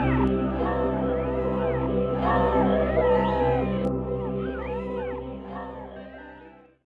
Bye.